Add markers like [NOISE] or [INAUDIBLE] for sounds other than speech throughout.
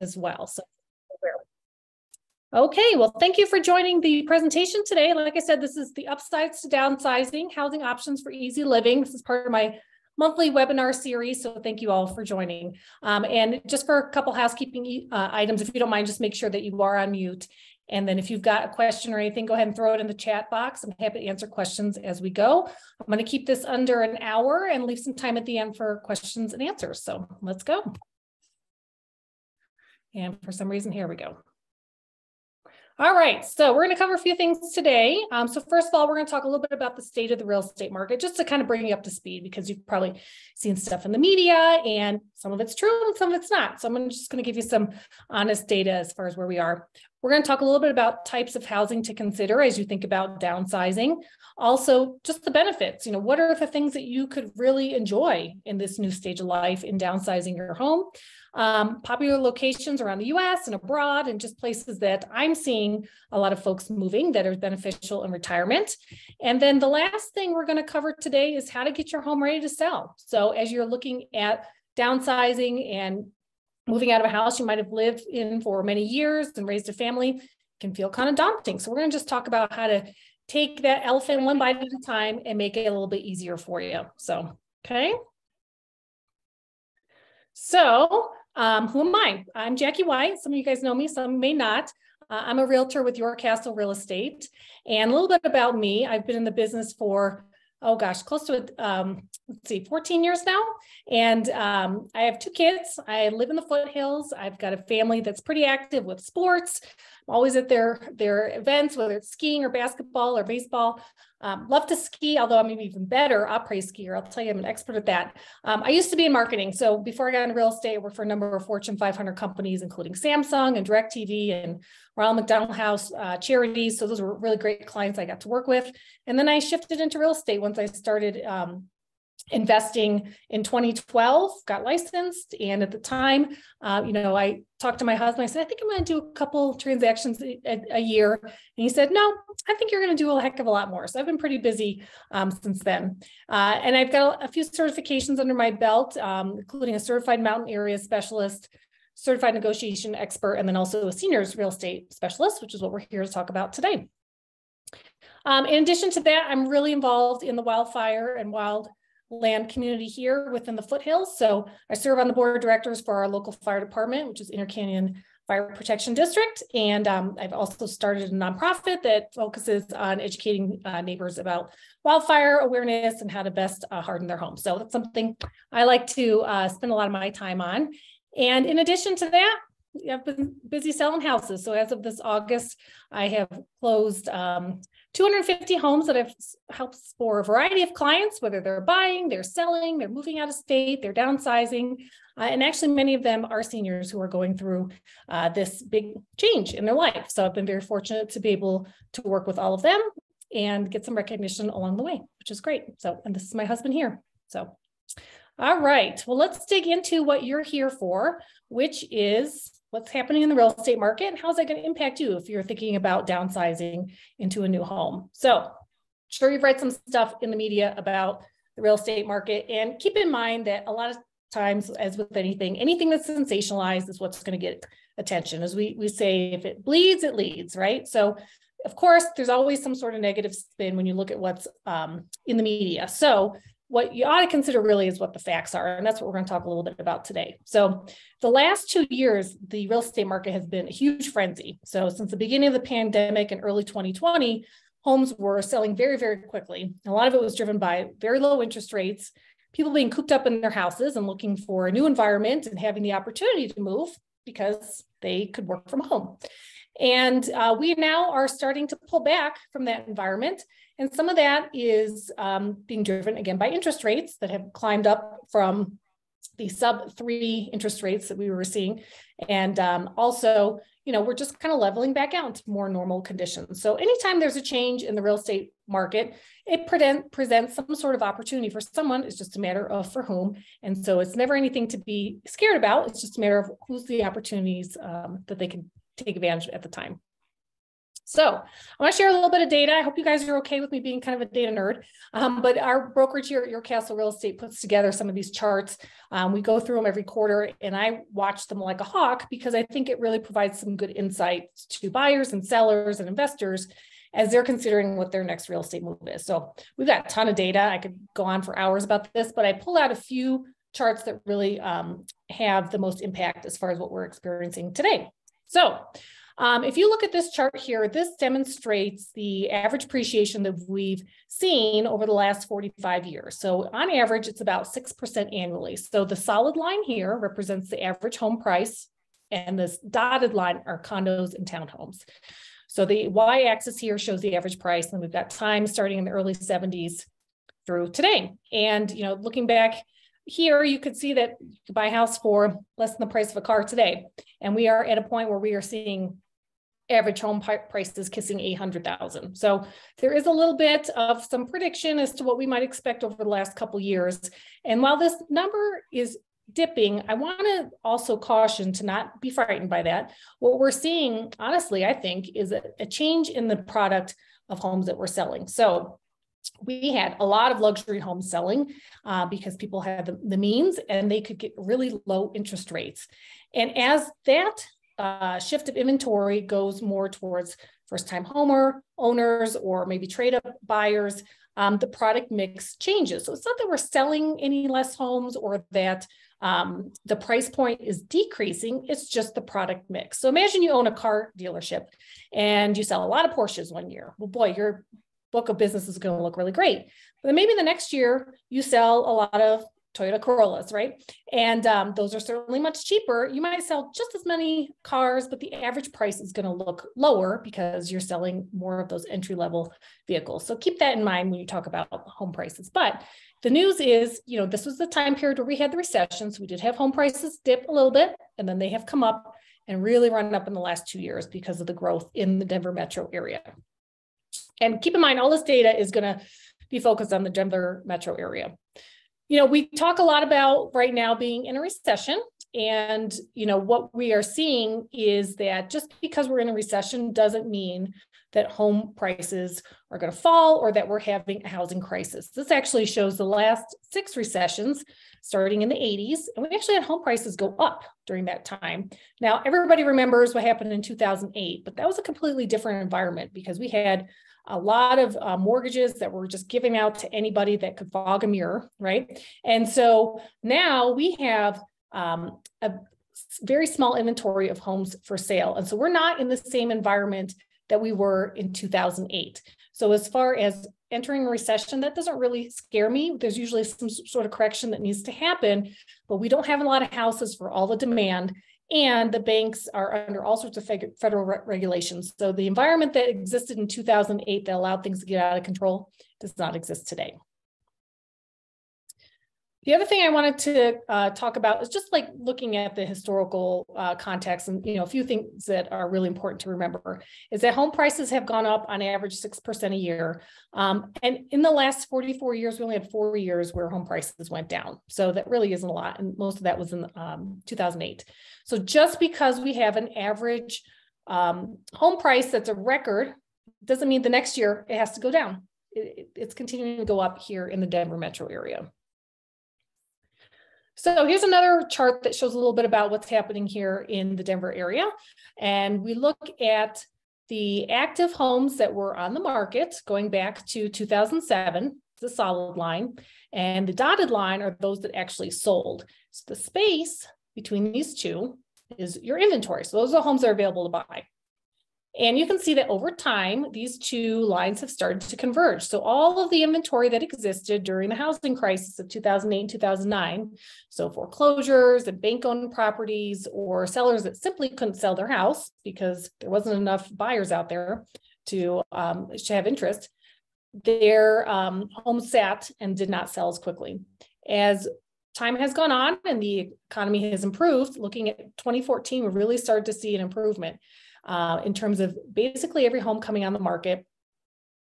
as well. So Okay, well, thank you for joining the presentation today. Like I said, this is the upsides to downsizing, housing options for easy living. This is part of my monthly webinar series. So thank you all for joining. Um, and just for a couple housekeeping uh, items, if you don't mind, just make sure that you are on mute. And then if you've got a question or anything, go ahead and throw it in the chat box. I'm happy to answer questions as we go. I'm going to keep this under an hour and leave some time at the end for questions and answers. So let's go. And for some reason, here we go. All right, so we're going to cover a few things today. Um, so first of all, we're going to talk a little bit about the state of the real estate market, just to kind of bring you up to speed, because you've probably seen stuff in the media, and some of it's true and some of it's not. So I'm just going to give you some honest data as far as where we are. We're going to talk a little bit about types of housing to consider as you think about downsizing. Also, just the benefits. You know, what are the things that you could really enjoy in this new stage of life in downsizing your home? um, popular locations around the US and abroad, and just places that I'm seeing a lot of folks moving that are beneficial in retirement. And then the last thing we're going to cover today is how to get your home ready to sell. So as you're looking at downsizing and moving out of a house you might have lived in for many years and raised a family can feel kind of daunting. So we're going to just talk about how to take that elephant one bite at a time and make it a little bit easier for you. So, okay. So um, who am I? I'm Jackie White. Some of you guys know me, some may not. Uh, I'm a realtor with Your Castle Real Estate. And a little bit about me, I've been in the business for, oh gosh, close to, um, let's see, 14 years now. And um, I have two kids. I live in the foothills. I've got a family that's pretty active with sports. I'm always at their, their events, whether it's skiing or basketball or baseball. Um, love to ski, although I'm even better après skier. I'll tell you, I'm an expert at that. Um, I used to be in marketing. So before I got into real estate, I worked for a number of Fortune 500 companies, including Samsung and DirecTV and Ronald McDonald House uh, charities. So those were really great clients I got to work with. And then I shifted into real estate once I started um, investing in 2012 got licensed and at the time uh, you know i talked to my husband i said i think i'm going to do a couple transactions a, a, year and he said no i think you're going to do a heck of a lot more so i've been pretty busy um, since then. Uh, and i've got a few certifications under my belt um, including a certified mountain area specialist certified negotiation expert and then also a seniors real estate specialist which is what we're here to talk about today. Um, in addition to that i'm really involved in the wildfire and wild land community here within the foothills. So I serve on the board of directors for our local fire department, which is Inter-Canyon Fire Protection District. And um, I've also started a nonprofit that focuses on educating uh, neighbors about wildfire awareness and how to best uh, harden their homes. So that's something I like to uh, spend a lot of my time on. And in addition to that, I've been busy selling houses. So as of this August, I have closed um, 250 homes that I've helped for a variety of clients, whether they're buying, they're selling, they're moving out of state, they're downsizing. Uh, and actually, many of them are seniors who are going through uh, this big change in their life. So I've been very fortunate to be able to work with all of them and get some recognition along the way, which is great. So, and this is my husband here. So, all right, well, let's dig into what you're here for, which is what's happening in the real estate market and how's that going to impact you if you're thinking about downsizing into a new home. So sure you've read some stuff in the media about the real estate market and keep in mind that a lot of times as with anything anything that's sensationalized is what's going to get attention. As we we say if it bleeds it leads right? So of course there's always some sort of negative spin when you look at what's um, in the media. So what you ought to consider really is what the facts are. And that's what we're going to talk a little bit about today. So, the last two years, the real estate market has been a huge frenzy. So, since the beginning of the pandemic in early 2020, homes were selling very, very quickly. A lot of it was driven by very low interest rates, people being cooped up in their houses and looking for a new environment and having the opportunity to move because they could work from home. And uh, we now are starting to pull back from that environment and some of that is um, being driven again by interest rates that have climbed up from the sub three interest rates that we were seeing. And um, also, you know, we're just kind of leveling back out to more normal conditions. So anytime there's a change in the real estate market, it present, presents some sort of opportunity for someone. It's just a matter of for whom. And so it's never anything to be scared about. It's just a matter of who's the opportunities um, that they can take advantage of at the time. So I want to share a little bit of data. I hope you guys are okay with me being kind of a data nerd. Um, but our brokerage here at Your Castle Real Estate puts together some of these charts. Um, we go through them every quarter and I watch them like a hawk because I think it really provides some good insights to buyers and sellers and investors as they're considering what their next real estate move is. So we've got a ton of data. I could go on for hours about this, but I pulled out a few charts that really um, have the most impact as far as what we're experiencing today. So um, if you look at this chart here, this demonstrates the average appreciation that we've seen over the last 45 years. So on average, it's about 6% annually. So the solid line here represents the average home price and this dotted line are condos and townhomes. So the y-axis here shows the average price and we've got time starting in the early 70s through today. And, you know, looking back here, you could see that you could buy a house for less than the price of a car today. And we are at a point where we are seeing average home prices kissing 800,000. So there is a little bit of some prediction as to what we might expect over the last couple years. And while this number is dipping, I want to also caution to not be frightened by that. What we're seeing, honestly, I think, is a, a change in the product of homes that we're selling. So we had a lot of luxury homes selling uh, because people had the, the, means and they could get really low interest rates. And as that uh, shift of inventory goes more towards first time homer owners or maybe trade up buyers, um, the product mix changes. So it's not that we're selling any less homes or that um, the price point is decreasing, it's just the product mix. So imagine you own a car dealership and you sell a lot of Porsches one year. Well, boy, your book of business is going to look really great. But then maybe the next year you sell a lot of Toyota Corollas, right? And um, those are certainly much cheaper. You might sell just as many cars, but the average price is going to look lower because you're selling more of those entry level vehicles. So keep that in mind when you talk about home prices. But the news is, you know, this was the time period where we had the recession. So we did have home prices dip a little bit, and then they have come up and really run up in the last two years because of the growth in the Denver metro area. And keep in mind, all this data is going to be focused on the Denver metro area you know, we talk a lot about right now being in a recession. And, you know, what we are seeing is that just because we're in a recession doesn't mean that home prices are going to fall or that we're having a housing crisis. This actually shows the last six recessions starting in the 80s. And we actually had home prices go up during that time. Now, everybody remembers what happened in 2008, but that was a completely different environment because we had a lot of uh, mortgages that were just giving out to anybody that could fog a mirror, right? And so now we have um, a very small inventory of homes for sale. And so we're not in the same environment that we were in 2008. So as far as entering recession, that doesn't really scare me. There's usually some sort of correction that needs to happen, but we don't have a lot of houses for all the demand and the banks are under all sorts of federal re regulations. So the environment that existed in 2008 that allowed things to get out of control does not exist today. The other thing I wanted to uh, talk about is just like looking at the historical uh, context and, you know, a few things that are really important to remember is that home prices have gone up on average 6% a year. Um, and in the last 44 years, we only had four years where home prices went down. So that really isn't a lot. And most of that was in um, 2008. So just because we have an average um, home price that's a record doesn't mean the next year it has to go down. It, it's continuing to go up here in the Denver metro area. So here's another chart that shows a little bit about what's happening here in the Denver area. And we look at the active homes that were on the market going back to 2007, the solid line, and the dotted line are those that actually sold. So the space between these two is your inventory. So those are the homes that are available to buy. And you can see that over time, these two lines have started to converge. So all of the inventory that existed during the housing crisis of 2008 and 2009, so foreclosures and bank-owned properties or sellers that simply couldn't sell their house because there wasn't enough buyers out there to, um, to have interest, their um, homes sat and did not sell as quickly. As time has gone on and the economy has improved, looking at 2014, we really started to see an improvement uh, in terms of basically every home coming on the market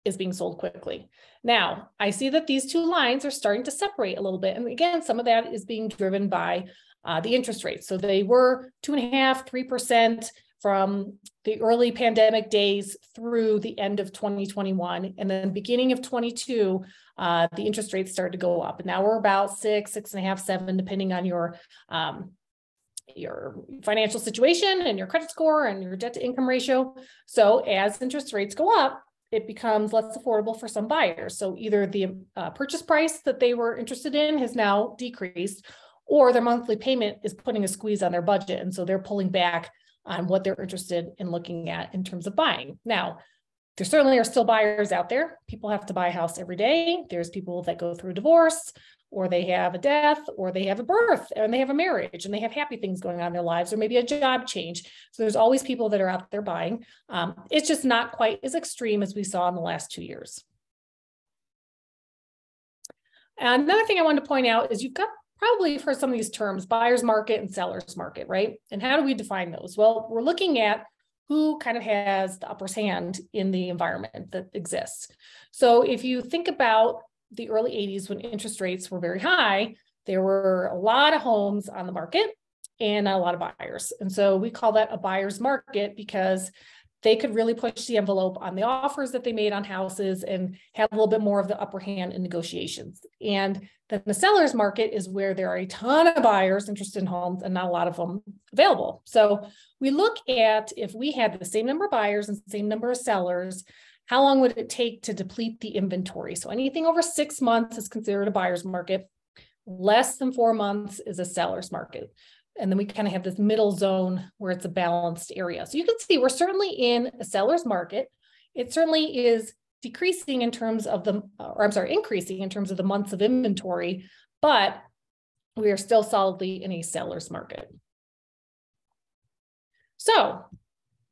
is being sold quickly. Now, I see that these two lines are starting to separate a little bit. And again, some of that is being driven by uh, the interest rates. So they were two and a half, three percent from the early pandemic days through the end of 2021. And then beginning of 22, uh, the interest rates started to go up. And now we're about six, six and a half, seven, depending on your um, your financial situation and your credit score and your debt to income ratio. So as interest rates go up, it becomes less affordable for some buyers. So either the uh, purchase price that they were interested in has now decreased, or their monthly payment is putting a squeeze on their budget. And so they're pulling back on what they're interested in looking at in terms of buying. Now, there certainly are still buyers out there. People have to buy a house every day. There's people that go through divorce, or they have a death, or they have a birth, and they have a marriage, and they have happy things going on in their lives, or maybe a job change. So there's always people that are out there buying. Um, it's just not quite as extreme as we saw in the last two years. And another thing I wanted to point out is you've got probably heard some of these terms, buyer's market and seller's market, right? And how do we define those? Well, we're looking at who kind of has the upper hand in the environment that exists. So if you think about the early 80s when interest rates were very high, there were a lot of homes on the market and a lot of buyers. And so we call that a buyer's market because they could really push the envelope on the offers that they made on houses and have a little bit more of the upper hand in negotiations. And then the seller's market is where there are a ton of buyers interested in homes and not a lot of them available. So we look at if we had the same number of buyers and same number of sellers, how long would it take to deplete the inventory? So anything over six months is considered a buyer's market. Less than four months is a seller's market. And then we kind of have this middle zone where it's a balanced area. So you can see we're certainly in a seller's market. It certainly is decreasing in terms of the, or I'm sorry, increasing in terms of the months of inventory, but we are still solidly in a seller's market. So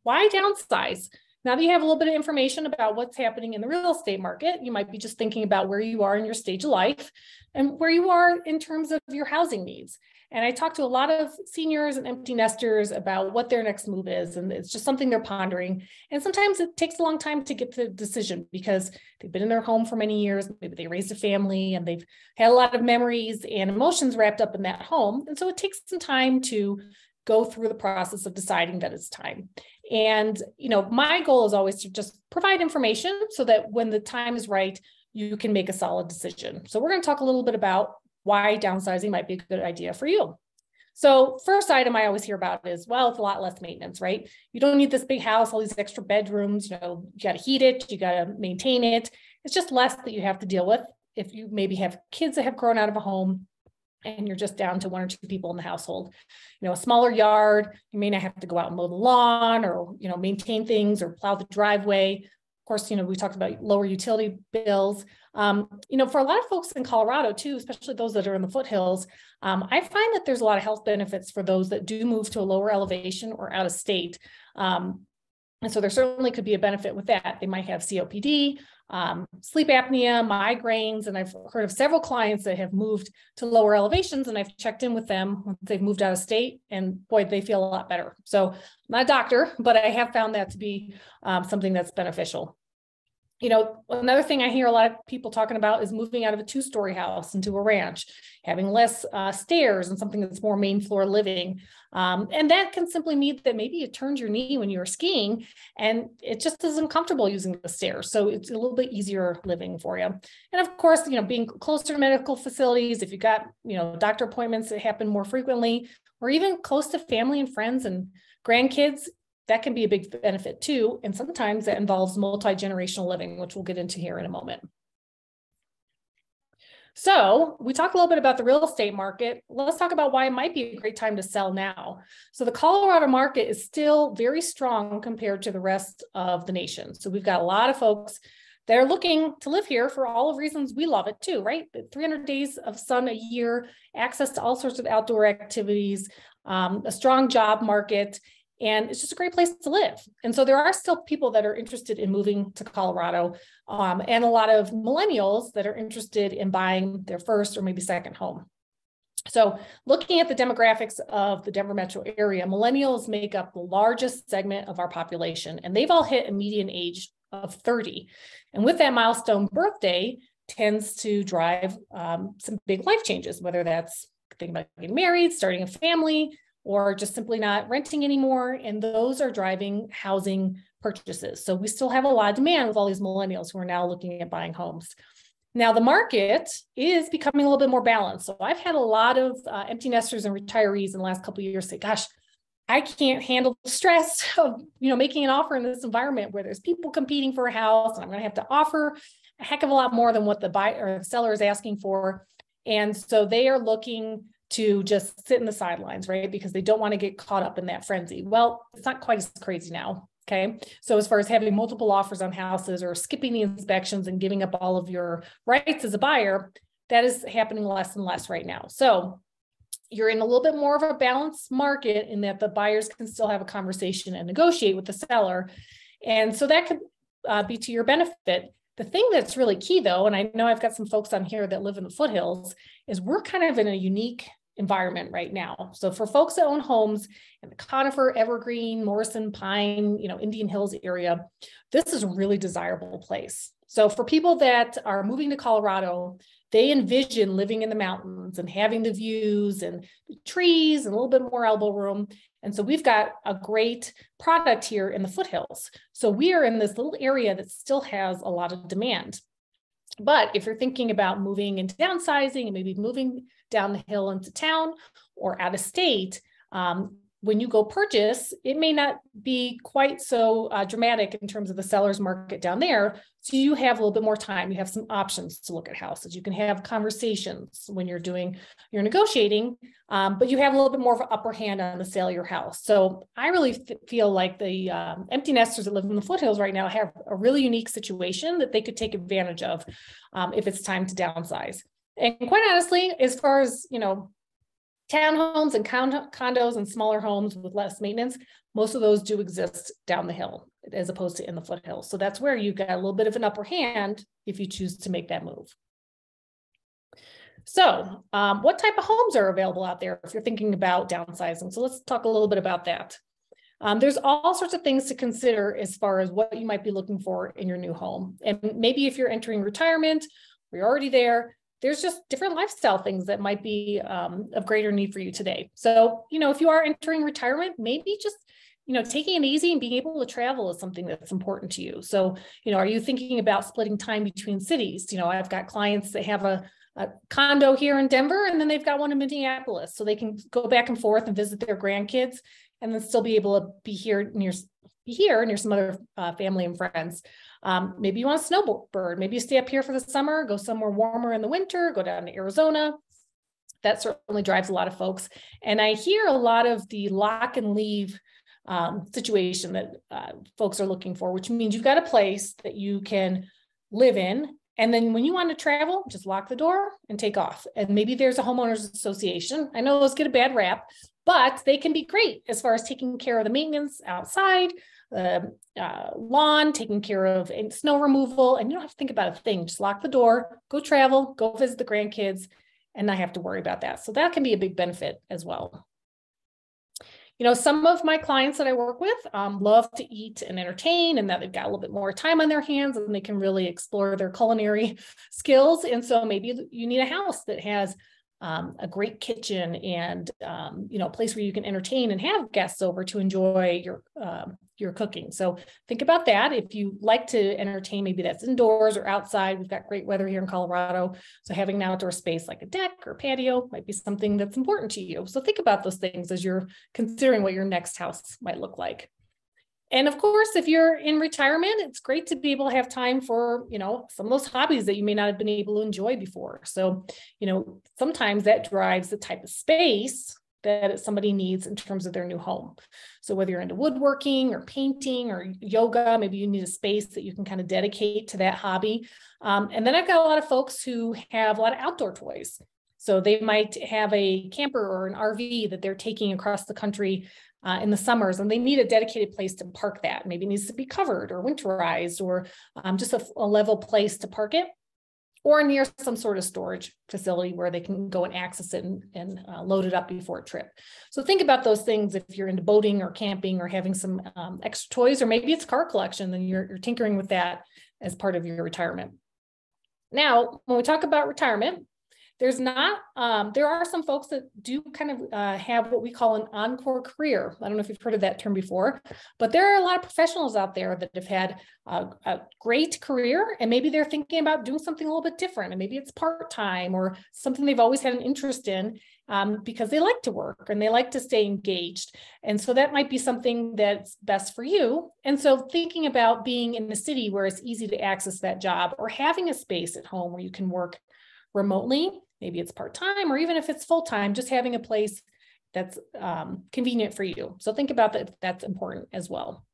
why downsize? Now that you have a little bit of information about what's happening in the real estate market, you might be just thinking about where you are in your stage of life and where you are in terms of your housing needs. And I talked to a lot of seniors and empty nesters about what their next move is. And it's just something they're pondering. And sometimes it takes a long time to get the decision because they've been in their home for many years. Maybe they raised a family and they've had a lot of memories and emotions wrapped up in that home. And so it takes some time to go through the process of deciding that it's time. And, you know, my goal is always to just provide information so that when the time is right, you can make a solid decision. So we're going to talk a little bit about why downsizing might be a good idea for you. So first item I always hear about is, well, it's a lot less maintenance, right? You don't need this big house, all these extra bedrooms, you know, you got to heat it, you got to maintain it. It's just less that you have to deal with if you maybe have kids that have grown out of a home and you're just down to one or two people in the household. You know, a smaller yard, you may not have to go out and mow the lawn or, you know, maintain things or plow the driveway. Of course, you know, we talked about lower utility bills. Um, you know, for a lot of folks in Colorado too, especially those that are in the foothills, um, I find that there's a lot of health benefits for those that do move to a lower elevation or out of state. Um, and so there certainly could be a benefit with that. They might have COPD, um, sleep apnea, migraines, and I've heard of several clients that have moved to lower elevations and I've checked in with them once they've moved out of state and boy, they feel a lot better. So not a doctor, but I have found that to be um, something that's beneficial you know, another thing I hear a lot of people talking about is moving out of a two story house into a ranch, having less uh, stairs and something that's more main floor living. Um, and that can simply mean that maybe you turned your knee when you were skiing and it just isn't comfortable using the stairs. So it's a little bit easier living for you. And of course, you know, being closer to medical facilities, if you got, you know, doctor appointments that happen more frequently, or even close to family and friends and grandkids, that can be a big benefit too. And sometimes that involves multi-generational living, which we'll get into here in a moment. So we talked a little bit about the real estate market. Let's talk about why it might be a great time to sell now. So the Colorado market is still very strong compared to the rest of the nation. So we've got a lot of folks that are looking to live here for all of reasons we love it too, right? 300 days of sun a year, access to all sorts of outdoor activities, um, a strong job market, and it's just a great place to live. And so there are still people that are interested in moving to Colorado, um, and a lot of millennials that are interested in buying their first or maybe second home. So, looking at the demographics of the Denver metro area, millennials make up the largest segment of our population, and they've all hit a median age of 30. And with that milestone birthday, tends to drive um, some big life changes, whether that's thinking about getting married, starting a family, or just simply not renting anymore. And those are driving housing purchases. So we still have a lot of demand with all these millennials who are now looking at buying homes. Now, the market is becoming a little bit more balanced. So I've had a lot of uh, empty nesters and retirees in the last couple of years say, gosh, I can't handle the stress [LAUGHS] of you know making an offer in this environment where there's people competing for a house and I'm going to have to offer a heck of a lot more than what the buyer or the seller is asking for. And so they are looking to just sit in the sidelines, right? Because they don't want to get caught up in that frenzy. Well, it's not quite as crazy now. Okay. So, as far as having multiple offers on houses or skipping the inspections and giving up all of your rights as a buyer, that is happening less and less right now. So, you're in a little bit more of a balanced market in that the buyers can still have a conversation and negotiate with the seller. And so that could uh, be to your benefit. The thing that's really key, though, and I know I've got some folks on here that live in the foothills, is we're kind of in a unique environment right now. So for folks that own homes in the conifer, evergreen, Morrison, pine, you know, Indian Hills area, this is a really desirable place. So for people that are moving to Colorado, they envision living in the mountains and having the views and the trees and a little bit more elbow room. And so we've got a great product here in the foothills. So we are in this little area that still has a lot of demand. But if you're thinking about moving and downsizing and maybe moving down the hill into town or out of state, um, when you go purchase, it may not be quite so uh, dramatic in terms of the seller's market down there. So you have a little bit more time. You have some options to look at houses. You can have conversations when you're doing, you're negotiating, um, but you have a little bit more of an upper hand on the sale of your house. So I really feel like the um, empty nesters that live in the foothills right now have a really unique situation that they could take advantage of um, if it's time to downsize. And quite honestly, as far as you know, townhomes and condos and smaller homes with less maintenance, most of those do exist down the hill as opposed to in the foothills. So that's where you get a little bit of an upper hand if you choose to make that move. So, um, what type of homes are available out there if you're thinking about downsizing? So, let's talk a little bit about that. Um, there's all sorts of things to consider as far as what you might be looking for in your new home. And maybe if you're entering retirement, you're already there, there's just different lifestyle things that might be um, of greater need for you today. So, you know, if you are entering retirement, maybe just you know taking it easy and being able to travel is something that's important to you. So you know are you thinking about splitting time between cities? You know i've got clients that have a, a condo here in denver and then they've got one in minneapolis. So they can go back and forth and visit their grandkids and then still be able to be here near be here near some other uh, family and friends um, maybe you want to snowboard. Maybe you stay up here for the summer, go somewhere warmer in the winter, go down to Arizona. That certainly drives a lot of folks. And I hear a lot of the lock and leave um, situation that uh, folks are looking for, which means you've got a place that you can live in. And then when you want to travel, just lock the door and take off. And maybe there's a homeowners association. I know those get a bad rap, but they can be great as far as taking care of the maintenance outside, the uh, lawn, taking care of and snow removal, and you don't have to think about a thing. Just lock the door, go travel, go visit the grandkids, and not have to worry about that. So that can be a big benefit as well. You know, some of my clients that I work with um, love to eat and entertain, and that they've got a little bit more time on their hands and they can really explore their culinary [LAUGHS] skills. And so maybe you need a house that has um, a great kitchen and um, you know a place where you can entertain and have guests over to enjoy your um, your cooking. So think about that. If you like to entertain, maybe that's indoors or outside. We've got great weather here in Colorado. So having an outdoor space like a deck or patio might be something that's important to you. So think about those things as you're considering what your next house might look like. And of course, if you're in retirement, it's great to be able to have time for, you know, some of those hobbies that you may not have been able to enjoy before. So, you know, sometimes that drives the type of space that somebody needs in terms of their new home. So whether you're into woodworking or painting or yoga, maybe you need a space that you can kind of dedicate to that hobby. Um, and then I've got a lot of folks who have a lot of outdoor toys. So they might have a camper or an RV that they're taking across the country uh, in the summers, and they need a dedicated place to park that. Maybe it needs to be covered or winterized or um, just a, a level place to park it or near some sort of storage facility where they can go and access it and, and uh, load it up before a trip. So think about those things if you're into boating or camping or having some um, extra toys, or maybe it's car collection, then you're, you're tinkering with that as part of your retirement. Now, when we talk about retirement, there's not, um, there are some folks that do kind of uh, have what we call an encore career. I don't know if you've heard of that term before, but there are a lot of professionals out there that have had a, a great career and maybe they're thinking about doing something a little bit different. And maybe it's part time or something they've always had an interest in um, because they like to work and they like to stay engaged. And so that might be something that's best for you. And so thinking about being in a city where it's easy to access that job or having a space at home where you can work remotely maybe it's part-time or even if it's full-time just having a place that's um, convenient for you. So think about that that's important as well.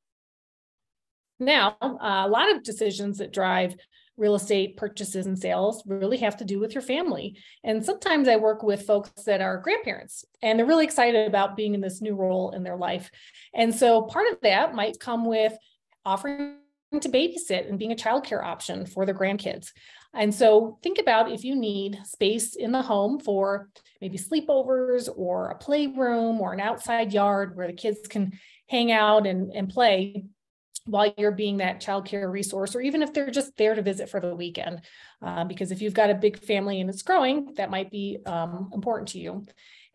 Now uh, a lot of decisions that drive real estate purchases and sales really have to do with your family. And sometimes i work with folks that are grandparents and they're really excited about being in this new role in their life. And so part of that might come with offering to babysit and being a childcare option for their grandkids. And so think about if you need space in the home for maybe sleepovers or a playroom or an outside yard where the kids can hang out and, and play while you're being that childcare resource, or even if they're just there to visit for the weekend. Um, because if you've got a big family and it's growing, that might be um, important to you.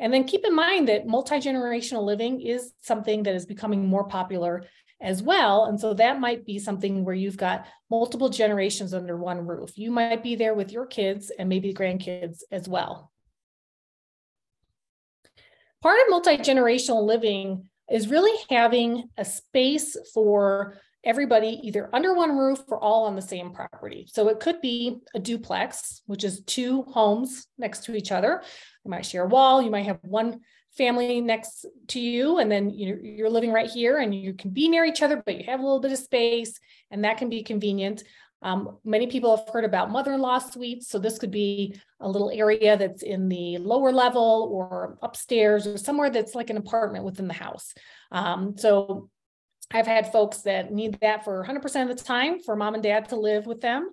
And then keep in mind that multi generational living is something that is becoming more popular as well. And so that might be something where you've got multiple generations under one roof. You might be there with your kids and maybe grandkids as well. Part of multi generational living is really having a space for everybody either under one roof or all on the same property. So it could be a duplex, which is two homes next to each other. You might share a wall, you might have one family next to you and then you're, you're living right here and you can be near each other but you have a little bit of space and that can be convenient. Um, many people have heard about mother-in-law suites so this could be a little area that's in the lower level or upstairs or somewhere that's like an apartment within the house. Um, so I've had folks that need that for 100% of the time for mom and dad to live with them,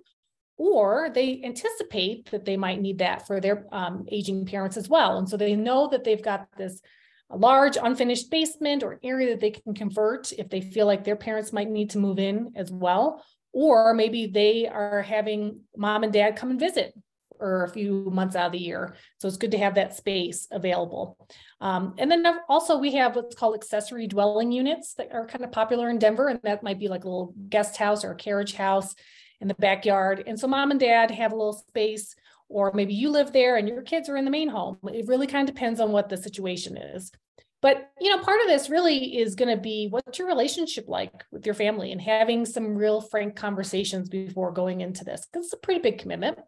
or they anticipate that they might need that for their um, aging parents as well. And so they know that they've got this large unfinished basement or area that they can convert if they feel like their parents might need to move in as well. Or maybe they are having mom and dad come and visit or a few months out of the year. So it's good to have that space available. Um, and then also we have what's called accessory dwelling units that are kind of popular in Denver. And that might be like a little guest house or a carriage house in the backyard. And so mom and dad have a little space, or maybe you live there and your kids are in the main home. It really kind of depends on what the situation is. But you know, part of this really is going to be what's your relationship like with your family and having some real frank conversations before going into this because it's a pretty big commitment.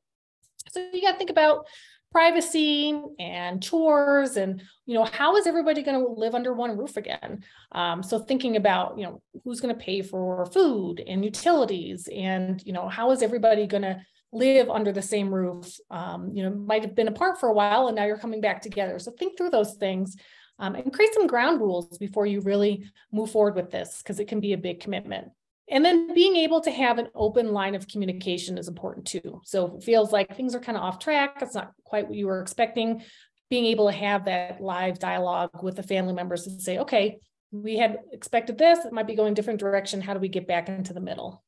So you got to think about privacy and chores and you know how is everybody going to live under one roof again? Um, so thinking about you know who's going to pay for food and utilities and you know how is everybody going to live under the same roof? Um, you know might have been apart for a while and now you're coming back together. So think through those things um, and create some ground rules before you really move forward with this because it can be a big commitment and then being able to have an open line of communication is important too. So it feels like things are kind of off track. It's not quite what you were expecting. Being able to have that live dialogue with the family members and say, okay, we had expected this, it might be going different direction. How do we get back into the middle?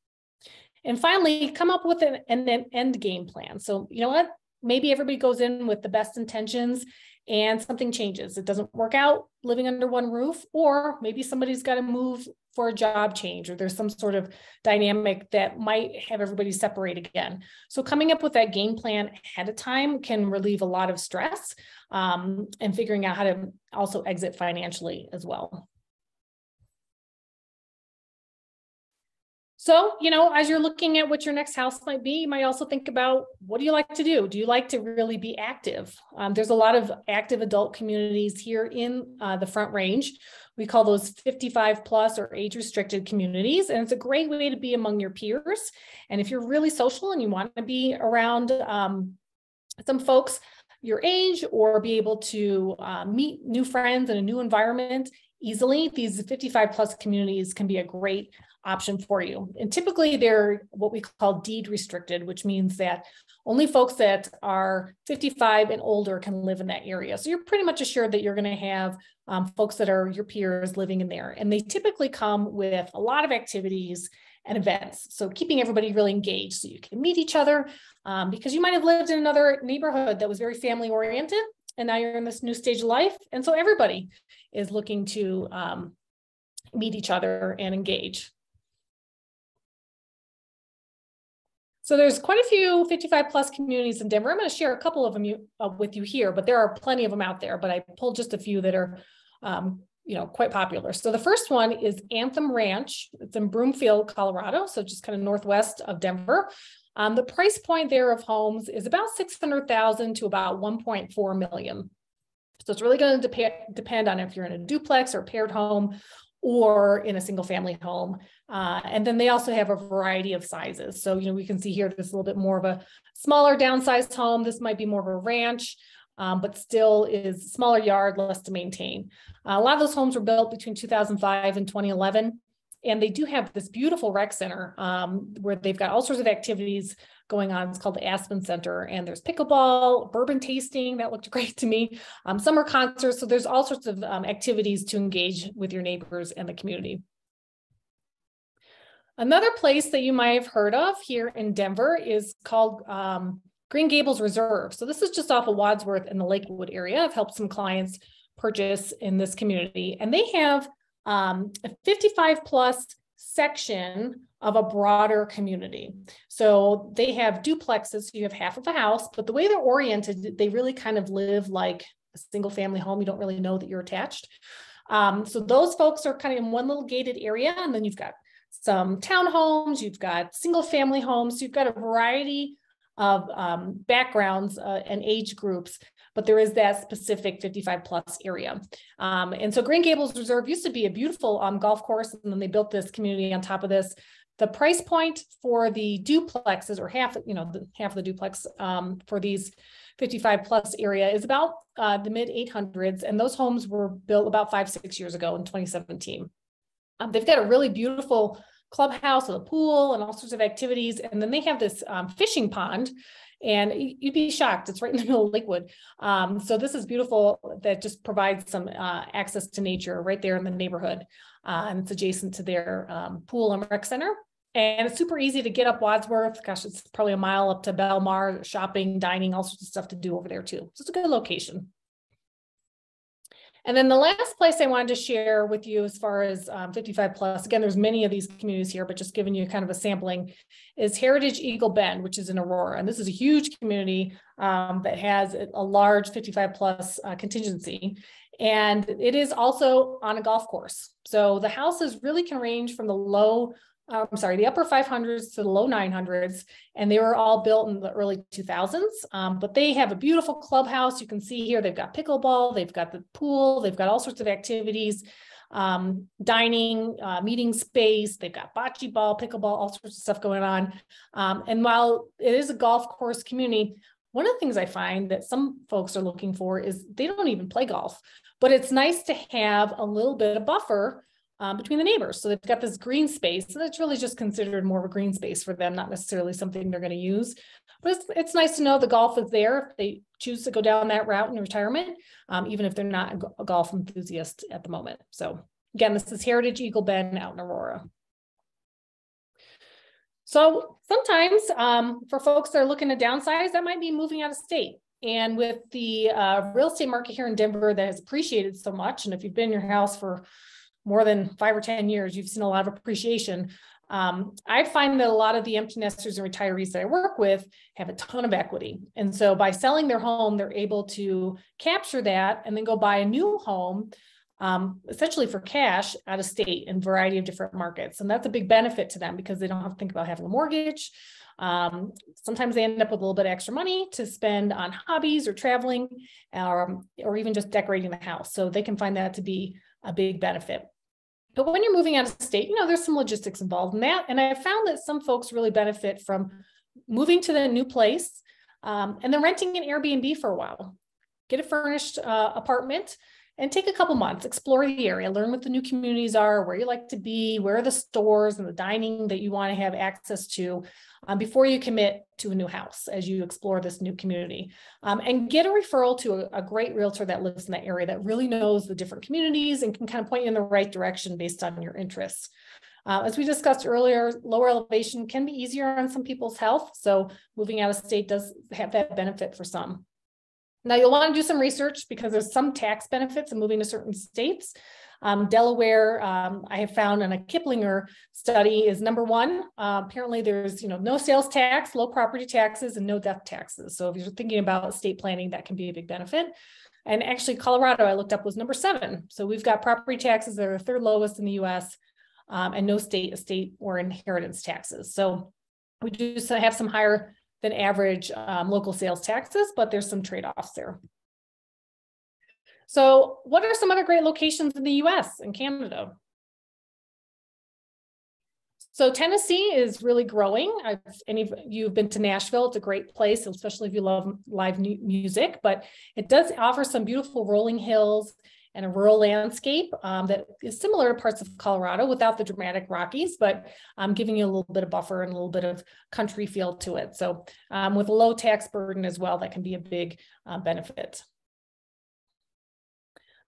And finally, come up with an, an end game plan. So, you know what? Maybe everybody goes in with the best intentions and something changes. It doesn't work out living under one roof, or maybe somebody's got to move for a job change, or there's some sort of dynamic that might have everybody separate again. So, coming up with that game plan ahead of time can relieve a lot of stress um, and figuring out how to also exit financially as well. So, you know, as you're looking at what your next house might be, you might also think about what do you like to do? Do you like to really be active? Um, there's a lot of active adult communities here in uh, the Front Range. We call those 55 plus or age restricted communities. And it's a great way to be among your peers. And if you're really social and you want to be around um, some folks your age or be able to uh, meet new friends in a new environment, easily, these 55 plus communities can be a great option for you. And typically they're what we call deed restricted, which means that only folks that are 55 and older can live in that area. So you're pretty much assured that you're going to have um, folks that are your peers living in there. And they typically come with a lot of activities and events. So keeping everybody really engaged so you can meet each other um, because you might have lived in another neighborhood that was very family oriented and now you're in this new stage of life. And so everybody is looking to um, meet each other and engage. So there's quite a few 55 plus communities in Denver. I'm going to share a couple of them you, uh, with you here, but there are plenty of them out there. But I pulled just a few that are, um, you know, quite popular. So the first one is Anthem Ranch. It's in Broomfield, Colorado, so just kind of northwest of Denver. Um, the price point there of homes is about 600,000 to about 1.4 million. So it's really going to dep- depend on if you're in a duplex or paired home or in a single family home. Uh, and then they also have a variety of sizes. So, you know, we can see here, this a little bit more of a smaller downsized home. This might be more of a ranch, um, but still is smaller yard, less to maintain. Uh, a lot of those homes were built between 2005 and 2011. And they do have this beautiful rec center um, where they've got all sorts of activities going on. It's called the Aspen Center, and there's pickleball, bourbon tasting. That looked [LAUGHS] great to me. Um, summer concerts. So there's all sorts of um, activities to engage with your neighbors and the community. Another place that you might have heard of here in Denver is called um, Green Gables Reserve. So this is just off of Wadsworth in the Lakewood area. I've helped some clients purchase in this community, and they have um, a 55 plus section of a broader community. So they have duplexes, so you have half of a house, but the way they're oriented, they really kind of live like a single family home. You don't really know that you're attached. Um, so those folks are kind of in one little gated area, and then you've got some townhomes, you've got single family homes, you've got a variety of um, backgrounds uh, and age groups but there is that specific 55 plus area. Um, and so Green Gables Reserve used to be a beautiful um, golf course, and then they built this community on top of this. The price point for the duplexes, or half, you know, the, half of the duplex um, for these 55 plus area is about uh, the mid 800s, and those homes were built about five, six years ago in 2017. Um, they've got a really beautiful clubhouse with a pool and all sorts of activities. And then they have this um, fishing pond and you'd be shocked. It's right in the [LAUGHS] middle of Lakewood. Um, so this is beautiful that just provides some uh, access to nature right there in the neighborhood. Uh, and it's adjacent to their um, pool and rec center. And it's super easy to get up Wadsworth. Gosh, it's probably a mile up to Belmar, shopping, dining, all sorts of stuff to do over there too. So it's a good location. And then the last place I wanted to share with you as far as um, 55 plus, again, there's many of these communities here, but just giving you kind of a sampling, is Heritage Eagle Bend, which is in Aurora. And this is a huge community um, that has a large 55 plus uh, contingency. And it is also on a golf course. So the houses really can range from the low I'm sorry, the upper 500s to the low 900s, and they were all built in the early 2000s. Um, but they have a beautiful clubhouse. You can see here they've got pickleball, they've got the pool, they've got all sorts of activities, um, dining, uh, meeting space. They've got bocce ball, pickleball, all sorts of stuff going on. Um, and while it is a golf course community, one of the things I find that some folks are looking for is they don't even play golf, but it's nice to have a little bit of buffer um, between the neighbors. So they've got this green space, and it's really just considered more of a green space for them, not necessarily something they're going to use. But it's, it's nice to know the golf is there if they choose to go down that route in retirement, um, even if they're not a golf enthusiast at the moment. So again, this is Heritage Eagle Bend out in Aurora. So sometimes um, for folks that are looking to downsize, that might be moving out of state. And with the uh, real estate market here in Denver that has appreciated so much, and if you've been in your house for more than five or 10 years, you've seen a lot of appreciation. Um, I find that a lot of the empty nesters and retirees that I work with have a ton of equity. And so by selling their home, they're able to capture that and then go buy a new home, um, essentially for cash out of state in a variety of different markets. And that's a big benefit to them because they don't have to think about having a mortgage. Um, sometimes they end up with a little bit of extra money to spend on hobbies or traveling or, or even just decorating the house. So they can find that to be a big benefit. But when you're moving out of state, you know, there's some logistics involved in that. And I found that some folks really benefit from moving to the new place um, and then renting an Airbnb for a while. Get a furnished uh, apartment and take a couple months, explore the area, learn what the new communities are, where you like to be, where are the stores and the dining that you want to have access to um, before you commit to a new house as you explore this new community. Um, and get a referral to a, a, great realtor that lives in that area that really knows the different communities and can kind of point you in the right direction based on your interests. Uh, as we discussed earlier, lower elevation can be easier on some people's health. So moving out of state does have that benefit for some. Now you'll want to do some research because there's some tax benefits in moving to certain states. Um, Delaware, um, I have found in a Kiplinger study is number one. Uh, apparently there's, you know, no sales tax, low property taxes, and no death taxes. So if you're thinking about estate planning, that can be a big benefit. And actually Colorado, I looked up was number seven. So we've got property taxes that are the third lowest in the US um, and no state estate or inheritance taxes. So we do have some higher than average um, local sales taxes, but there's some trade-offs there. So what are some other great locations in the US and Canada? So Tennessee is really growing. I've, any of you have been to Nashville, it's a great place, especially if you love live music, but it does offer some beautiful rolling hills and a rural landscape um, that is similar to parts of Colorado without the dramatic Rockies, but um, giving you a little bit of buffer and a little bit of country feel to it. So um, with a low tax burden as well, that can be a big uh, benefit.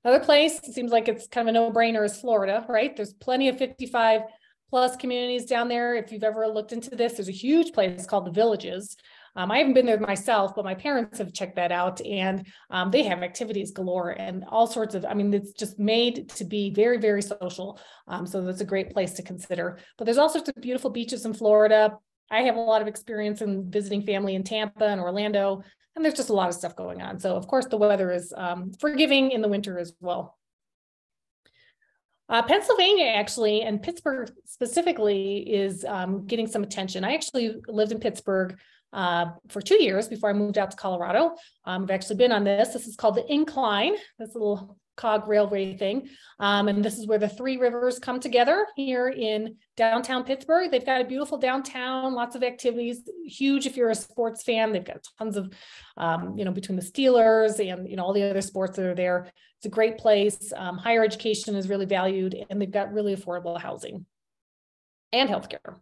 Another place, seems like it's kind of a no-brainer is Florida, right? There's plenty of 55 plus communities down there. If you've ever looked into this, there's a huge place called the Villages. Um, I haven't been there myself, but my parents have checked that out and um, they have activities galore and all sorts of, I mean, it's just made to be very, very social. Um, so that's a great place to consider. But there's all sorts of beautiful beaches in Florida. I have a lot of experience in visiting family in Tampa and Orlando and there's just a lot of stuff going on. So of course the weather is um, forgiving in the winter as well. Uh, Pennsylvania actually, and Pittsburgh specifically, is um, getting some attention. I actually lived in Pittsburgh uh, for two years before I moved out to Colorado. Um, I've actually been on this. This is called the Incline, this little cog railway thing. Um, and this is where the three rivers come together here in downtown Pittsburgh. They've got a beautiful downtown, lots of activities, huge if you're a sports fan. They've got tons of, um, you know, between the Steelers and, you know, all the other sports that are there. It's a great place. Um, higher education is really valued and they've got really affordable housing and healthcare.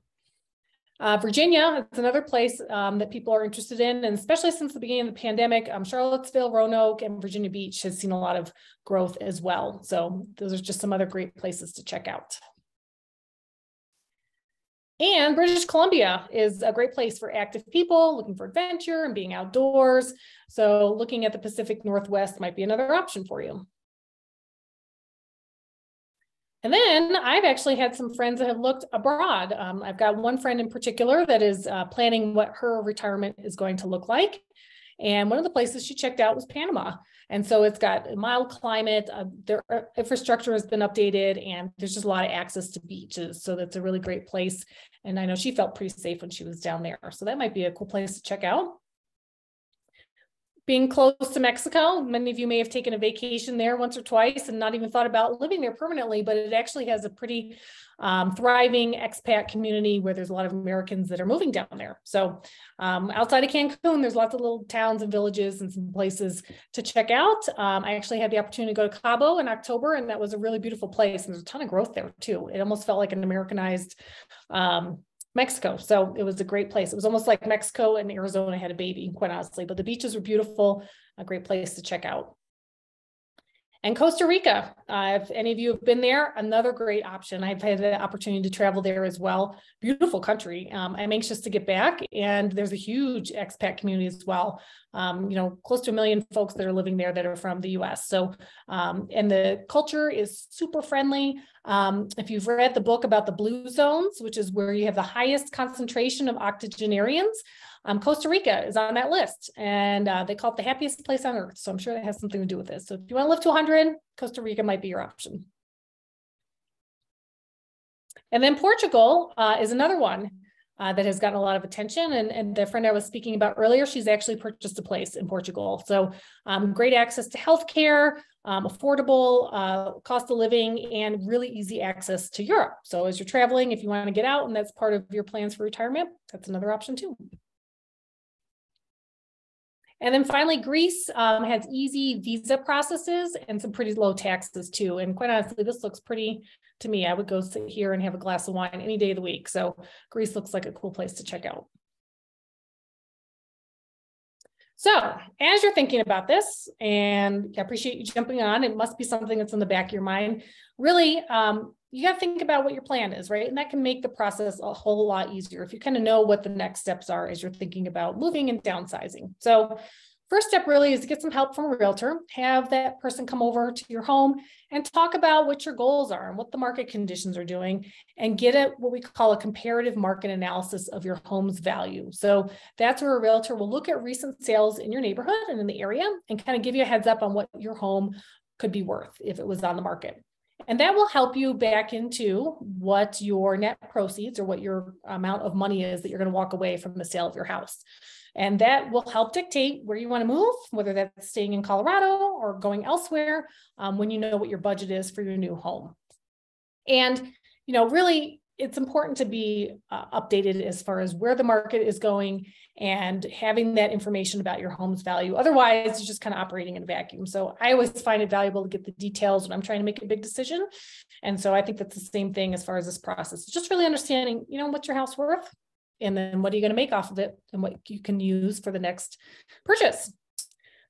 Uh, Virginia, it's another place um, that people are interested in, and especially since the beginning of the pandemic, um, Charlottesville, Roanoke, and Virginia Beach has seen a lot of growth as well. So those are just some other great places to check out. And British Columbia is a great place for active people looking for adventure and being outdoors. So looking at the Pacific Northwest might be another option for you. And then I've actually had some friends that have looked abroad. Um, I've got one friend in particular that is uh, planning what her retirement is going to look like. And one of the places she checked out was Panama. And so it's got a mild climate, uh, their uh, infrastructure has been updated, and there's just a lot of access to beaches. So that's a really great place. And I know she felt pretty safe when she was down there. So that might be a cool place to check out being close to Mexico, many of you may have taken a vacation there once or twice and not even thought about living there permanently, but it actually has a pretty um, thriving expat community where there's a lot of Americans that are moving down there. So um, outside of Cancun, there's lots of little towns and villages and some places to check out. Um, I actually had the opportunity to go to Cabo in October, and that was a really beautiful place. And there's a ton of growth there too. It almost felt like an Americanized um, Mexico. So it was a great place. It was almost like Mexico and Arizona had a baby, quite honestly, but the beaches were beautiful, a great place to check out. And Costa Rica, uh, if any of you have been there, another great option. I've had the opportunity to travel there as well. Beautiful country. Um, I'm anxious to get back, and there's a huge expat community as well. Um, you know, close to a million folks that are living there that are from the U.S. So, um, and the culture is super friendly. Um, if you've read the book about the blue zones, which is where you have the highest concentration of octogenarians, um, Costa Rica is on that list and uh, they call it the happiest place on earth. So I'm sure that has something to do with this. So if you want to live to 100, Costa Rica might be your option. And then Portugal uh, is another one uh, that has gotten a lot of attention. And, and the friend I was speaking about earlier, she's actually purchased a place in Portugal. So um, great access to healthcare, um, affordable uh, cost of living, and really easy access to Europe. So as you're traveling, if you want to get out and that's part of your plans for retirement, that's another option too. And then finally, Greece um, has easy visa processes and some pretty low taxes too. And quite honestly, this looks pretty to me. I would go sit here and have a glass of wine any day of the week. So Greece looks like a cool place to check out. So as you're thinking about this, and I appreciate you jumping on, it must be something that's in the back of your mind. Really, um, you got to think about what your plan is, right? And that can make the process a whole lot easier if you kind of know what the next steps are as you're thinking about moving and downsizing. So First step really is to get some help from a realtor, have that person come over to your home and talk about what your goals are and what the market conditions are doing and get at what we call a comparative market analysis of your home's value. So that's where a realtor will look at recent sales in your neighborhood and in the area and kind of give you a heads up on what your home could be worth if it was on the market. And that will help you back into what your net proceeds or what your amount of money is that you're going to walk away from the sale of your house. And that will help dictate where you want to move, whether that's staying in Colorado or going elsewhere um, when you know what your budget is for your new home. And, you know, really, it's important to be uh, updated as far as where the market is going and having that information about your home's value. Otherwise, you're just kind of operating in a vacuum. So I always find it valuable to get the details when I'm trying to make a big decision. And so I think that's the same thing as far as this process. Just really understanding, you know, what's your house worth? And then what are you going to make off of it and what you can use for the next purchase.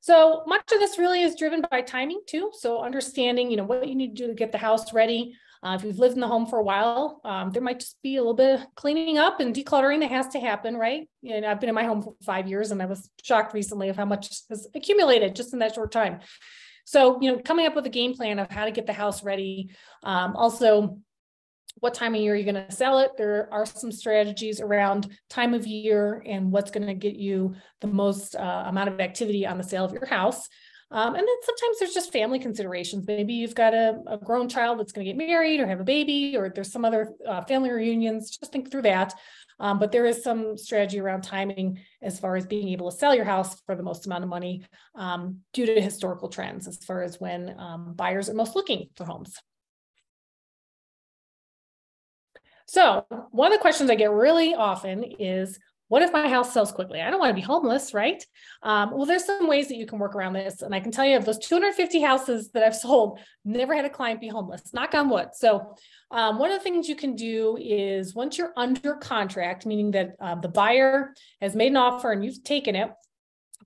So much of this really is driven by timing too. So understanding you know what you need to do to get the house ready. Uh, if you've lived in the home for a while um, there might just be a little bit of cleaning up and decluttering that has to happen right? And i've been in my home for five years and i was shocked recently of how much has accumulated just in that short time. So you know coming up with a game plan of how to get the house ready. Um, also what time of year are you're going to sell it. There are some strategies around time of year and what's going to get you the most uh, amount of activity on the sale of your house. Um, and then sometimes there's just family considerations. Maybe you've got a, a grown child that's going to get married or have a baby, or there's some other uh, family reunions. Just think through that. Um, but there is some strategy around timing as far as being able to sell your house for the most amount of money um, due to historical trends as far as when um, buyers are most looking for homes. So one of the questions I get really often is, what if my house sells quickly? I don't want to be homeless, right? Um, well, there's some ways that you can work around this. And I can tell you of those 250 houses that I've [LAUGHS] sold, never had a client be homeless, knock on wood. So um, one of the things you can do is once you're under contract, meaning that uh, the buyer has made an offer and you've taken it,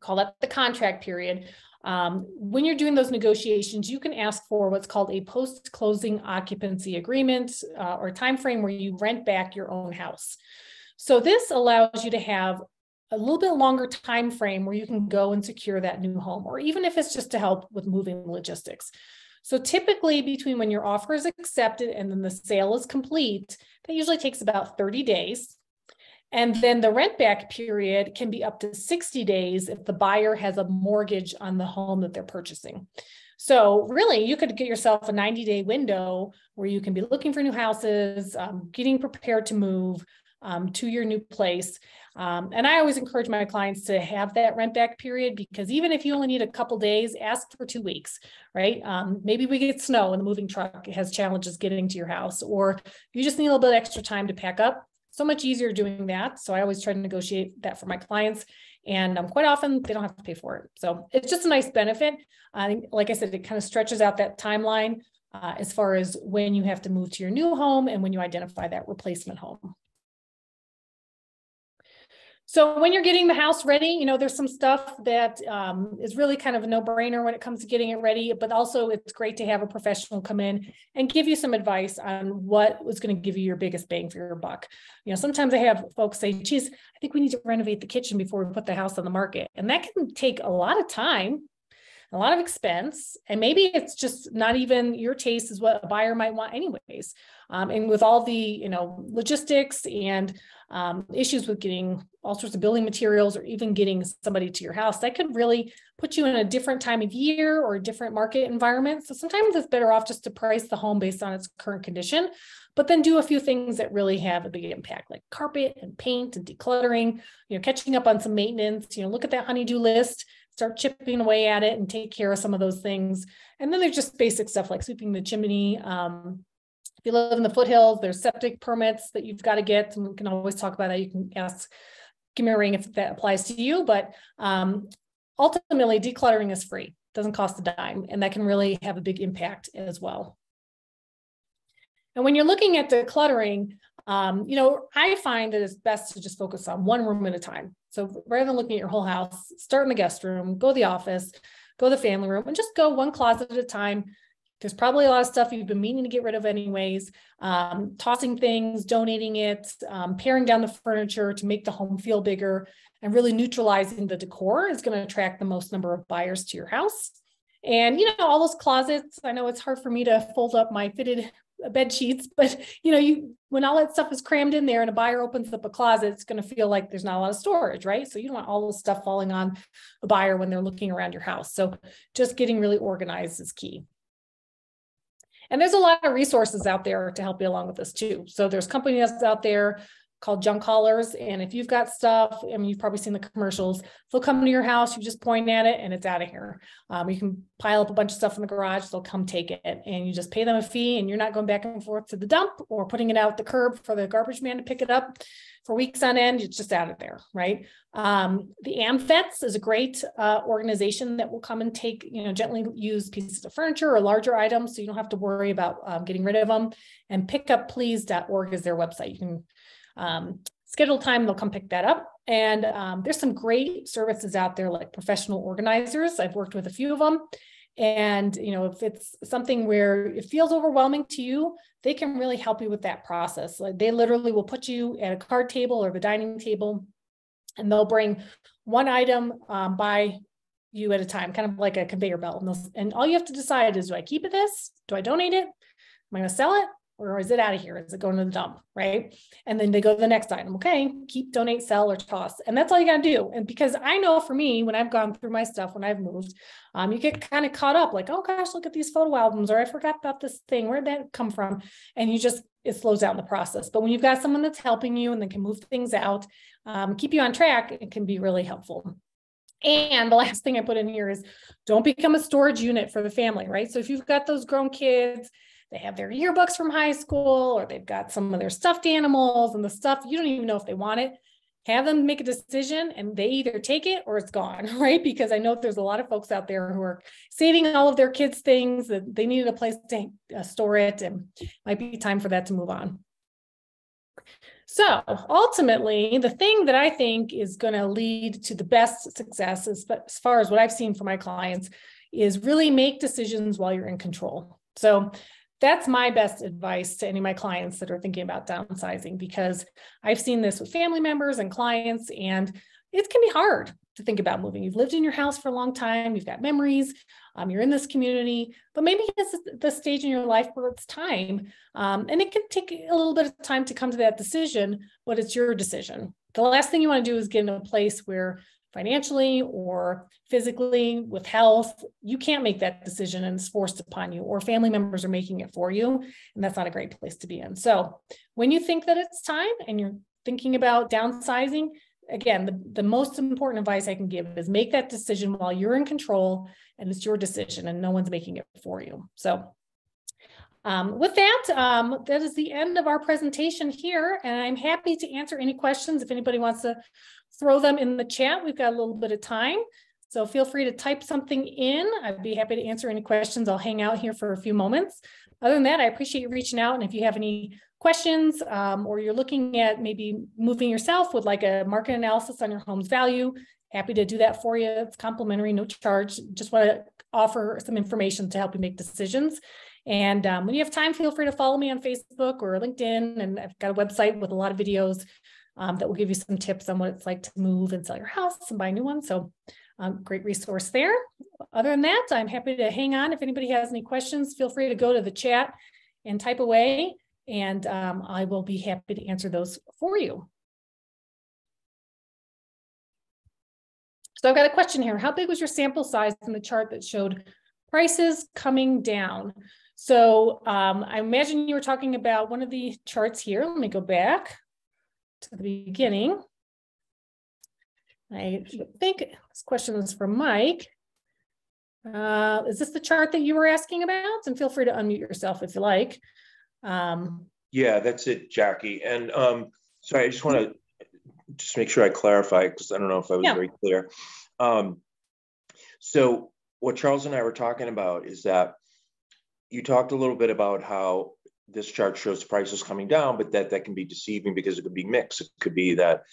call that the contract period. Um, when you're doing those negotiations, you can ask for what's called a post-closing occupancy agreement uh, or time frame where you rent back your own house. So this allows you to have a little bit longer time frame where you can go and secure that new home, or even if it's just to help with moving logistics. So typically between when your offer is accepted and then the sale is complete, that usually takes about 30 days. And then the rent back period can be up to 60 days if the buyer has a mortgage on the home that they're purchasing. So, really, you could get yourself a 90 day window where you can be looking for new houses, um, getting prepared to move um, to your new place. Um, and I always encourage my clients to have that rent back period because even if you only need a couple days, ask for two weeks, right? Um, maybe we get snow and the moving truck has challenges getting to your house, or you just need a little bit extra time to pack up so much easier doing that. So I always try to negotiate that for my clients. And um, quite often they don't have to pay for it. So it's just a nice benefit. I think, like I said, it kind of stretches out that timeline uh, as far as when you have to move to your new home and when you identify that replacement home. So when you're getting the house ready, you know, there's some stuff that um, is really kind of a no brainer when it comes to getting it ready, but also it's great to have a professional come in and give you some advice on what was going to give you your biggest bang for your buck. You know, sometimes I have folks say, geez, I think we need to renovate the kitchen before we put the house on the market. And that can take a lot of time a lot of expense and maybe it's just not even your taste is what a buyer might want anyways um, and with all the you know logistics and um, issues with getting all sorts of building materials or even getting somebody to your house, that could really put you in a different time of year or a different market environment. So sometimes it's better off just to price the home based on its current condition, but then do a few things that really have a big impact, like carpet and paint and decluttering, you know, catching up on some maintenance, you know, look at that honeydew list, start chipping away at it and take care of some of those things. And then there's just basic stuff like sweeping the chimney, um, if you live in the foothills, there's septic permits that you've got to get. And we can always talk about that. You can ask, give me a ring if that applies to you. But um, ultimately decluttering is free, doesn't cost a dime, and that can really have a big impact as well. And when you're looking at decluttering, um, you know, I find that it's best to just focus on one room at a time. So rather than looking at your whole house, start in the guest room, go to the office, go to the family room, and just go one closet at a time. There's probably a lot of stuff you've been meaning to get rid of anyways. Um, tossing things, donating it, um, paring down the furniture to make the home feel bigger, and really neutralizing the decor is going to attract the most number of buyers to your house. And you know, all those closets. I know it's hard for me to fold up my fitted bed sheets, [LAUGHS] but you know, you when all that stuff is crammed in there and a buyer opens up a closet, it's going to feel like there's not a lot of storage, right? So you don't want all this stuff falling on a buyer when they're looking around your house. So just getting really organized is key. And there's a lot of resources out there to help you along with this too. So there's companies out there called junk haulers. And if you've got stuff, I mean, you've probably seen the commercials, they'll come to your house, you just point at it and it's out of here. Um, you can pile up a bunch of stuff in the garage, they'll come take it and you just pay them a fee and you're not going back and forth to the dump or putting it out the curb for the garbage man to pick it up for weeks on end. It's just out of there, right? Um, the AMVETS is a great uh, organization that will come and take, you know, gently used pieces of furniture or larger items so you don't have to worry about um, getting rid of them. And pickupplease.org is their website. You can um, schedule time, they'll come pick that up. And um, there's some great services out there like professional organizers. I've worked with a few of them. And you know, if it's something where it feels overwhelming to you, they can really help you with that process. Like they literally will put you at a card table or the dining table, and they'll bring one item um, by you at a time, kind of like a conveyor belt. And, and all you have to decide is, do I keep it this? Do I donate it? Am I going to sell it? Or is it out of here? Is it going to the dump? Right. And then they go to the next item. Okay, keep, donate, sell, or toss. And that's all you got to do. And because I know for me, when I've gone through my stuff, when I've moved, um, you get kind of caught up like, oh gosh, look at these photo albums, or I forgot about this thing. Where'd that come from? And you just, it slows down the process. But when you've got someone that's helping you and then can move things out, um, keep you on track, it can be really helpful. And the last thing I put in here is don't become a storage unit for the family, right? So if you've got those grown kids, they have their yearbooks from high school or they've got some of their stuffed animals and the stuff. You don't even know if they want it. Have them make a decision and they either take it or it's gone [LAUGHS] right? Because i know there's a lot of folks out there who are saving all of their kids things that they needed a place to uh, store it and might be time for that to move on. So ultimately the thing that i think is going to lead to the best success as, as far as what i've seen for my clients is really make decisions while you're in control. So that's my best advice to any of my clients that are thinking about downsizing because I've seen this with family members and clients, and it can be hard to think about moving. You've lived in your house for a long time, you've got memories, um, you're in this community, but maybe it's the stage in your life where it's time. Um, and it can take a little bit of time to come to that decision, but it's your decision. The last thing you want to do is get in a place where financially or physically with health, you can't make that decision and it's forced upon you, or family members are making it for you. And that's not a great place to be in. So when you think that it's time and you're thinking about downsizing, again, the, the most important advice I can give is make that decision while you're in control and it's your decision and no one's making it for you. So um, with that, um, that is the end of our presentation here, and I'm happy to answer any questions if anybody wants to throw them in the chat. We've got a little bit of time. So feel free to type something in. I'd be happy to answer any questions. I'll hang out here for a few moments. Other than that, I appreciate you reaching out. And if you have any questions um, or you're looking at maybe moving yourself with like a market analysis on your home's value, happy to do that for you. It's complimentary, no charge. Just want to offer some information to help you make decisions. And um, when you have time, feel free to follow me on Facebook or LinkedIn. And I've got a website with a lot of videos um, that will give you some tips on what it's like to move and sell your house and buy a new one. So um, great resource there. Other than that, I'm happy to hang on. If anybody has any questions, feel free to go to the chat and type away, and um, I will be happy to answer those for you. So I've got a question here. How big was your sample size in the chart that showed prices coming down? So um, I imagine you were talking about one of the charts here. Let me go back to the beginning. I think this question is for Mike. Uh, is this the chart that you were asking about? And feel free to unmute yourself if you like. Um, yeah, that's it, Jackie. And um, sorry, I just want to just make sure I clarify because I don't know if I was yeah. very clear. Um, So what Charles and I were talking about is that you talked a little bit about how this chart shows prices coming down, but that that can be deceiving because it could be mixed. It could be that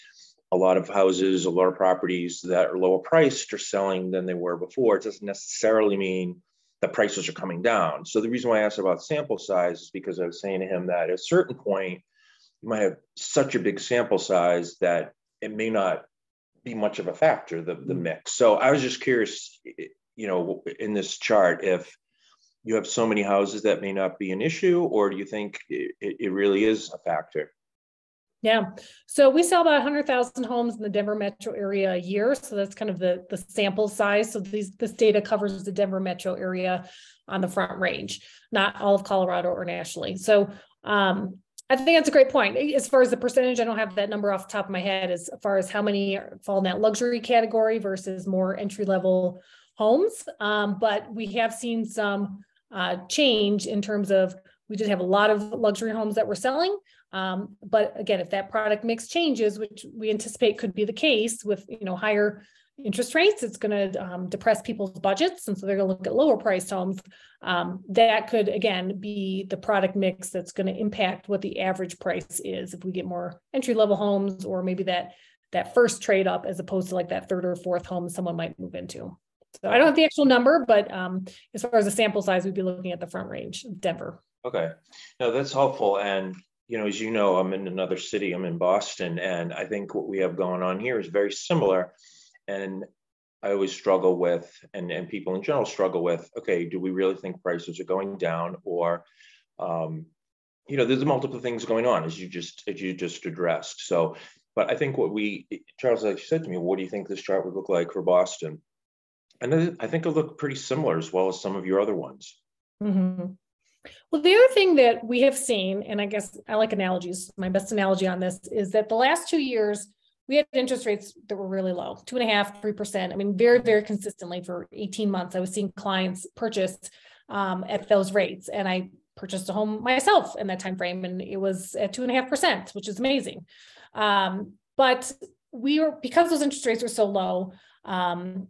a lot of houses, a lot of properties that are lower priced are selling than they were before. It doesn't necessarily mean that prices are coming down. So the reason why I asked about sample size is because I was saying to him that at a certain point, you might have such a big sample size that it may not be much of a factor, the, the mm-hmm. mix. So I was just curious, you know, in this chart, if you have so many houses that may not be an issue, or do you think it, it really is a factor? Yeah. So we sell about 100,000 homes in the Denver metro area a year. So that's kind of the, the sample size. So these, this data covers the Denver metro area on the front range, not all of Colorado or nationally. So um, I think that's a great point. As far as the percentage, I don't have that number off the top of my head as far as how many fall in that luxury category versus more entry level homes. Um, but we have seen some uh, change in terms of we did have a lot of luxury homes that were selling. Um, but again, if that product mix changes, which we anticipate could be the case with you know higher interest rates, it's going to um, depress people's budgets, and so they're going to look at lower priced homes. Um, that could again be the product mix that's going to impact what the average price is if we get more entry level homes, or maybe that that first trade up as opposed to like that third or fourth home someone might move into. So I don't have the actual number, but um, as far as the sample size, we'd be looking at the front range, of Denver. Okay, no, that's helpful. And you know, as you know, I'm in another city. I'm in Boston, and I think what we have going on here is very similar. And I always struggle with, and and people in general struggle with. Okay, do we really think prices are going down, or um, you know, there's multiple things going on as you just as you just addressed. So, but I think what we Charles actually said to me, what do you think this chart would look like for Boston? And I think it'll look pretty similar as well as some of your other ones. Mm-hmm. Well, the other thing that we have seen, and I guess I like analogies, my best analogy on this is that the last two years, we had interest rates that were really low, two and a half, three percent. I mean, very, very consistently for 18 months. I was seeing clients purchase um, at those rates. And I purchased a home myself in that time frame, and it was at two and a half percent, which is amazing. Um, but we were because those interest rates were so low, um,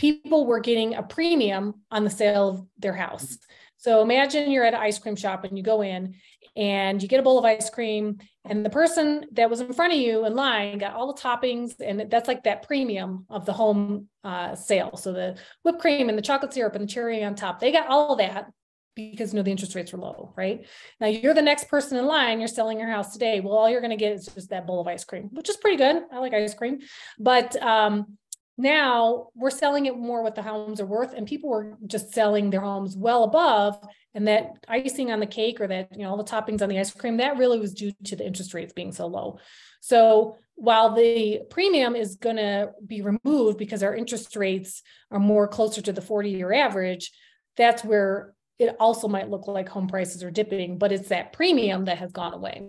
people were getting a premium on the sale of their house. So imagine you're at an ice cream shop and you go in and you get a bowl of ice cream and the person that was in front of you in line got all the toppings and that's like that premium of the home uh, sale. So the whipped cream and the chocolate syrup and the cherry on top they got all of that because you know the interest rates were low right? Now you're the next person in line you're selling your house today. Well all you're going to get is just that bowl of ice cream which is pretty good. I like ice cream. But um, now we're selling it more what the homes are worth, and people were just selling their homes well above. And that icing on the cake or that, you know, all the toppings on the ice cream, that really was due to the interest rates being so low. So while the premium is going to be removed because our interest rates are more closer to the 40 year average, that's where it also might look like home prices are dipping, but it's that premium that has gone away.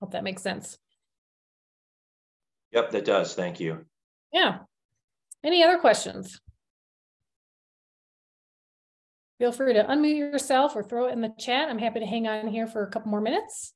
Hope that makes sense. Yep, that does. Thank you. Yeah. Any other questions? Feel free to unmute yourself or throw it in the chat. I'm happy to hang on here for a couple more minutes.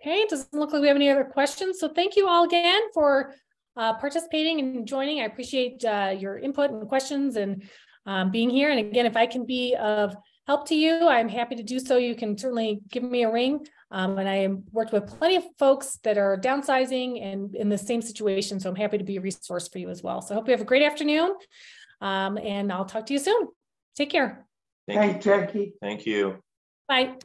Okay, it doesn't look like we have any other questions. So thank you all again for uh, participating and joining. I appreciate uh, your input and questions and um, being here. And again, if I can be of help to you, I'm happy to do so. You can certainly give me a ring. Um, and I worked with plenty of folks that are downsizing and in the same situation. So I'm happy to be a resource for you as well. So I hope you have a great afternoon. Um, and I'll talk to you soon. Take care. Thank Hey, Jackie. Thank you. Bye.